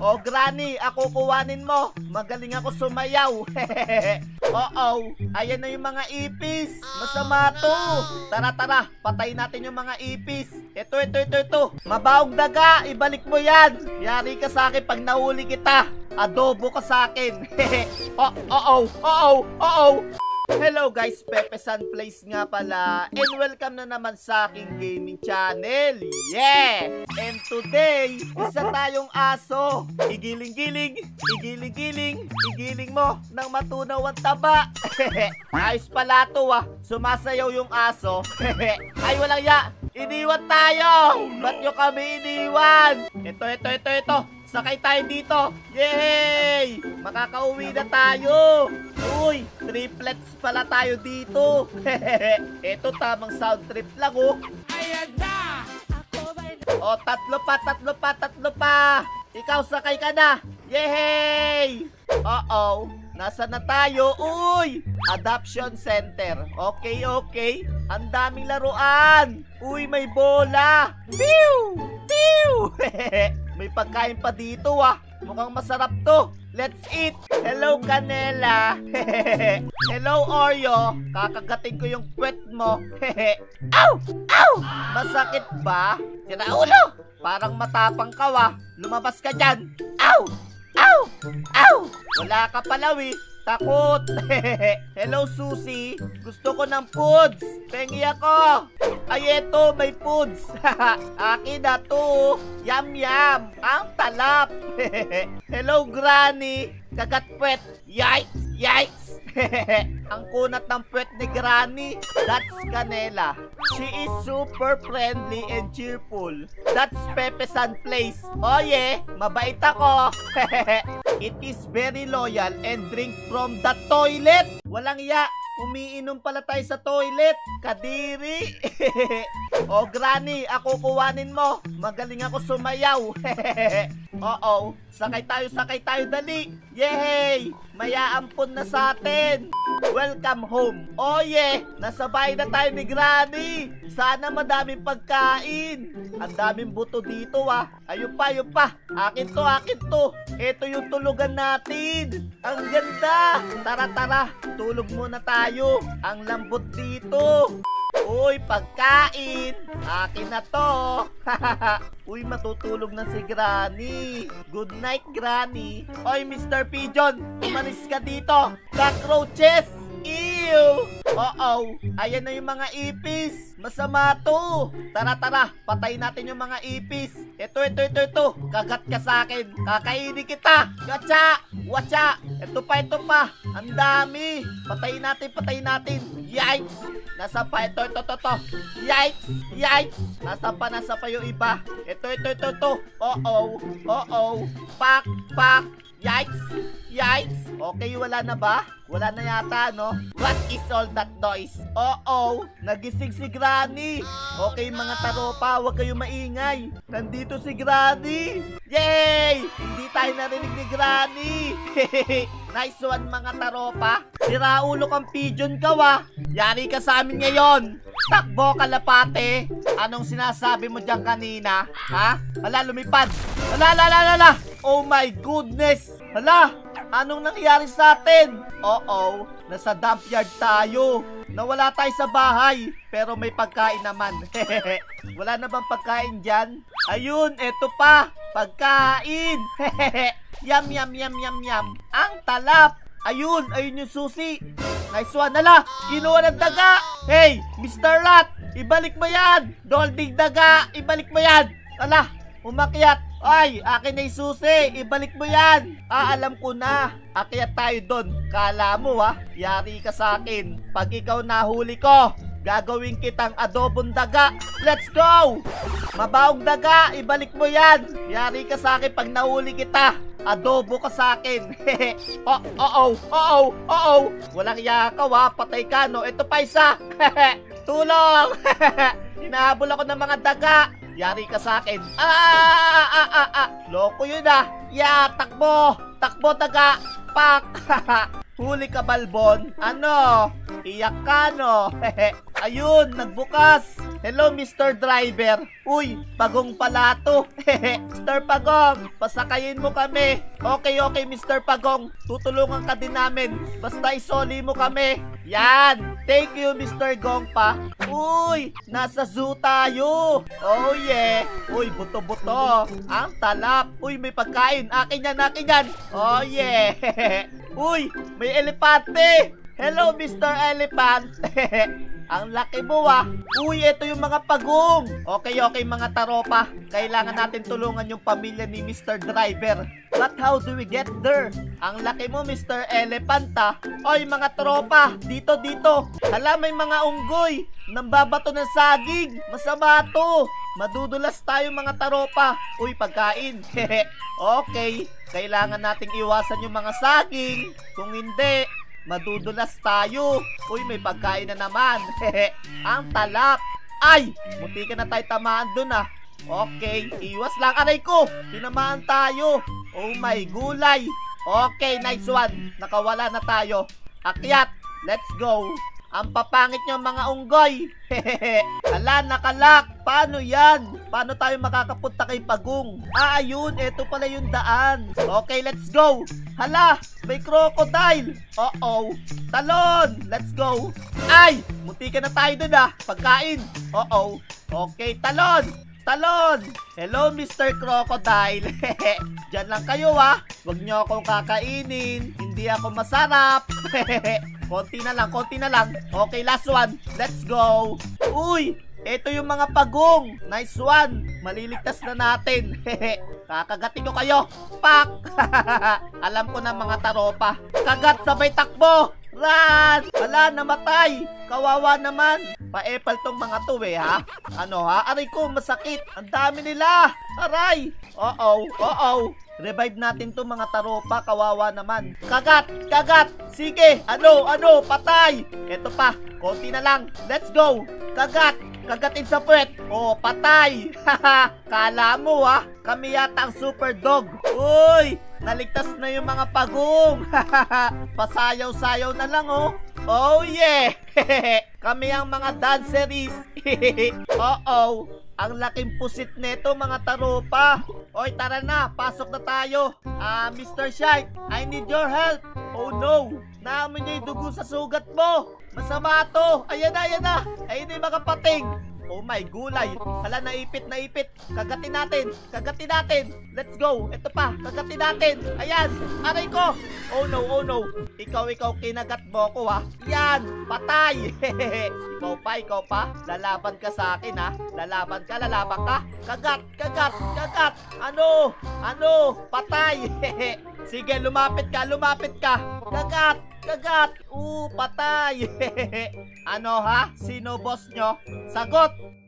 O Granny, ako kuwanin mo. Magaling ako sumayaw. Oo, ayan na yung mga ipis. Masama to. Tara, tara, patayin natin yung mga ipis. Ito, ito, ito, ito. Mabawag daga, ibalik mo yan. Yari ka sa akin pag nahuli kita. Adobo ka sa akin. oh, oo, oo, oo. Hello guys, Pepe San Place nga pala and welcome na naman sa aking gaming channel. Yeah! And today, isa tayong aso. Igiling-giling, igiling-giling, igiling mo ng matunaw ang taba. Ayos pala to ah, sumasayaw yung aso. Ay walang ya, iniwan tayo! Ba't nyo kami iniwan? Ito, ito, ito, ito. Sakay tayo dito. Yay! Makakauwi na tayo. Uy, triplets pala tayo dito. Ito tamang sound trip lang oh. Ayan na! O, tatlo pa, tatlo pa, tatlo pa. Ikaw sakay ka na. Yay! Uh-oh. Nasa na tayo? Uy! Adoption Center. Okay, okay. Ang daming laruan. Uy, may bola. Pew! Pew! may pagkain pa dito ah. Mukhang masarap to. Let's eat! Hello, Canela! Hello, Oreo! Kakagating ko yung puwet mo. Ow! Ow! Masakit ba? Sira ulo! Parang matapang ka wa. Lumabas ka dyan. Ow! Ow! Ow! Wala ka palawi. Takot! Hello, Susie! Gusto ko ng foods! Pengi ako! Ay, eto, may foods! Akin na to! Yum, yum! Ang talap! Hello, Granny! Kagat puwet! Yikes! Yikes! Ang kunat ng puwet ni Granny. That's Canela. She is super friendly and cheerful. That's Pepe San Place. Yeah, mabait ako. It is very loyal and drinks from the toilet. Walang iya. Umiinom pala tayo sa toilet. Kadiri. oh, Granny, ako kuwanin mo. Magaling ako sumayaw. Oo. Sakay tayo, sakay tayo, dali. Yay! Mayaampon na sa atin. Welcome home. Oh yeah, nasa bahay na tayo ni Granny. Sana madaming pagkain. Ang daming buto dito ah. Ayun pa, ayun pa. Akin to, akin to. Ito yung tulugan natin. Ang ganda. Tara, tara. Tulog muna tayo. Ang lambot dito. Uy, pagkain! Akin na to! Uy, matutulog na si Granny. Good night, Granny. Oy, Mr. Pigeon, umalis ka dito. Cockroaches! Ew! Oo, ayan na yung mga ipis. Masama to. Tara, tara, patay natin yung mga ipis. Ito, ito, ito, ito. Kagat ka sa akin. Kakainin kita. Gacha! Wacha! Ito pa, ito pa. Ang dami. Patayin natin, patayin natin. Yikes! Nasa pa, ito, ito, ito, ito. Yikes! Yikes! Nasa pa, nasa pa yung iba. Ito, ito, ito, ito. Oo, oo. Pak, pak. Yikes! Yikes! Okay, wala na ba? Wala na yata, no? What is all that noise? Oo, nagising si Granny. Okay, mga taropa, huwag kayong maingay. Nandito si Granny. Yay! Hindi tayo narinig ni Granny. nice one, mga taropa. Sira ulo kang pigeon ka, wa. Yari ka sa amin ngayon. Takbo, kalapate. Anong sinasabi mo dyan kanina? Ha? Hala, lumipad. Hala, hala, hala, hala. Oh my goodness! Hala! Anong nangyari sa atin? Oo, nasa dump yard tayo. Nawala tayo sa bahay, pero may pagkain naman. Wala na bang pagkain dyan? Ayun, eto pa. Pagkain. yum, yum, yum, yum, yum. Ang talap. Ayun, ayun yung susi. Nice one. Hala, kinuha ng daga. Hey, Mr. Rat, ibalik mo yan. Dolding daga, ibalik mo yan. Hala, umakyat. Ay, akin na yung susi. Ibalik mo yan. Ah, alam ko na. Akyat tayo doon. Kala mo ha, yari ka sa akin. Pag ikaw nahuli ko, gagawin kitang adobong daga. Let's go! Mabawang daga, ibalik mo yan. Yari ka sa akin pag nahuli kita. Adobo ka sa akin. oh, oo, oo, oo. Walang yakaw ha, patay ka no. Ito pa isa. Tulong! Hinahabol ako ng mga daga. Yari ka sa akin. Ah, ah, ah, ah, ah. Loko yun ah. Ya, takbo. Takbo, taga. Pak. Huli ka, balbon. Ano? Iyak ka, no? Ayun, nagbukas. Hello, Mr. Driver. Uy, pagong pala to. Mr. Pagong, pasakayin mo kami. Okay, okay, Mr. Pagong. Tutulungan ka din namin. Basta isoli mo kami. Yan. Thank you, Mr. Gongpa. Uy, nasa zoo tayo. Oh, yeah. Uy, buto-buto. Ang talap. Uy, may pagkain. Akin yan, akin yan. Oh, yeah. Uy, may elepante. Hello, Mr. Elephant. Ang laki mo ah. Uy, ito yung mga pagong. Okay, okay mga taropa. Kailangan natin tulungan yung pamilya ni Mr. Driver. But how do we get there? Ang laki mo, Mr. Elephant ah. Oy, mga tropa. Dito, dito. Hala, may mga unggoy. Nambabato ng saging. Masama to. Madudulas tayo mga taropa. Uy, pagkain. okay. Kailangan nating iwasan yung mga saging. Kung hindi, madudulas tayo. Uy, may pagkain na naman. Ang talap. Ay, munti ka na tayo tamaan dun ah. Okay, iwas lang aray ko. Tinamaan tayo. Oh my gulay. Okay, nice one. Nakawala na tayo. Akyat, let's go. Ang papangit nyo mga unggoy. Ala, nakalak. Paano yan? Paano tayo makakapunta kay Pagong? Ah, ayun. Ito pala yung daan. Okay, let's go. Hala, may crocodile. Uh-oh. Talon. Let's go. Ay, munti ka na tayo dun ah. Pagkain. Uh-oh. Okay, talon. Talon! Hello, Mr. Crocodile. Diyan lang kayo ah. Huwag niyo akong kakainin. Hindi ako masarap. konti na lang, konti na lang. Okay, last one. Let's go. Uy, ito yung mga pagong. Nice one. Maliligtas na natin. Kakagatin ko kayo. Pak! Alam ko na mga taropa. Kagat sabay takbo. Run! Wala, namatay. Kawawa naman. Pa-epal tong mga to eh, ha? Ano ha? Aray ko, masakit. Ang dami nila. Aray. Uh-oh, uh-oh. Revive natin to mga taropa, kawawa naman. Kagat, kagat. Sige, ano, ano, patay. Ito pa, konti na lang. Let's go. Kagat, kagatin sa puwet. Oh, patay. Kala mo ha, kami yata ang super dog. Uy, naligtas na yung mga pagong. Pasayaw-sayaw na lang oh. Oh yeah! kami ang mga danceries. Oo. Ang laking pusit neto mga taropa. Oy, tara na. Pasok na tayo. Ah, Mr. Shark, I need your help. Oh no. Naamoy niya yung dugo sa sugat mo. Masama to. Ayan na, ayan na. Ayun na yung mga pating. Oh my gulay. Hala, naipit, naipit. Kagatin natin. Kagatin natin. Let's go. Ito pa. Kagatin natin. Ayan. Aray ko. Oh no, oh no. Ikaw, ikaw, kinagat mo ko ha. Yan. Patay. ikaw pa, ikaw pa. Lalaban ka sa akin ha. Lalaban ka, lalaban ka. Kagat, kagat, kagat. Ano? Ano? Patay. Sige, lumapit ka, lumapit ka. Kagat, kagat. Uh, patay. ano ha? Sino boss nyo? Sagot!